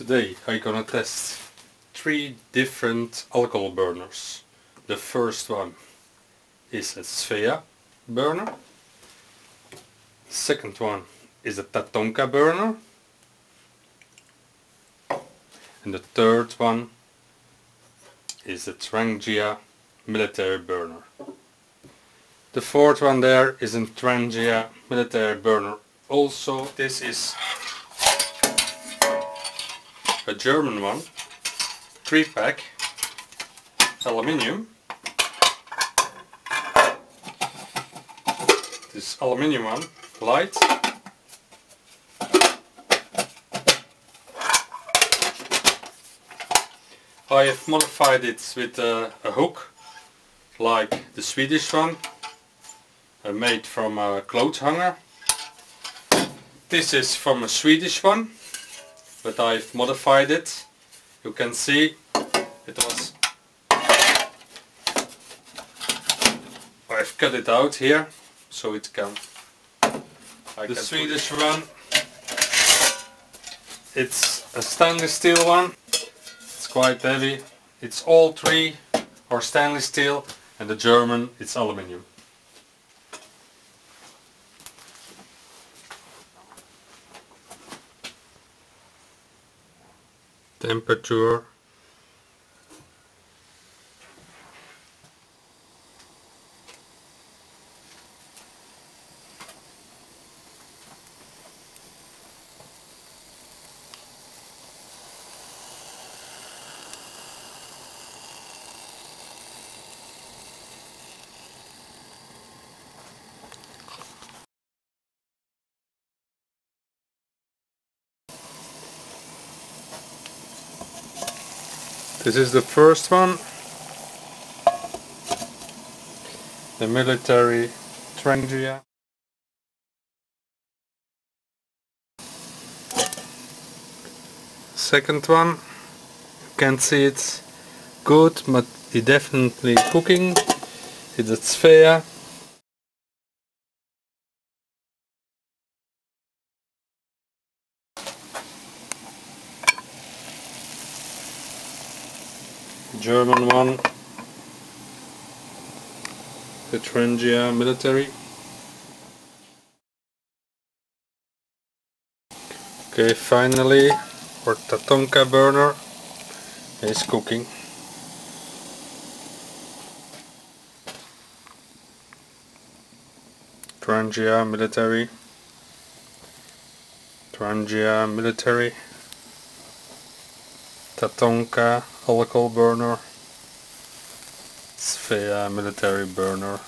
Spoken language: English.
Today I'm gonna test three different alcohol burners. The first one is a Svea burner. Second one is a Tatonka burner. And the third one is a Trangia military burner. The fourth one there is a Trangia military burner. Also this is a German one, 3 pack, aluminium. This aluminium one, light. I have modified it with a, a hook, like the Swedish one, uh, made from a clothes hanger. This is from a Swedish one, but I've modified it. You can see it was I've cut it out here so it can I the Swedish one it's a stainless steel one. It's quite heavy. It's all three are stainless steel and the German it's aluminium temperature This is the first one. The military Trangia. Second one. You can see it's good, but it's definitely cooking. It's a Svea. German one, the Trangia military. Okay, finally our Tatonka burner is cooking. Trangia military. Trangia military. Tatonka alcohol burner, Svea military burner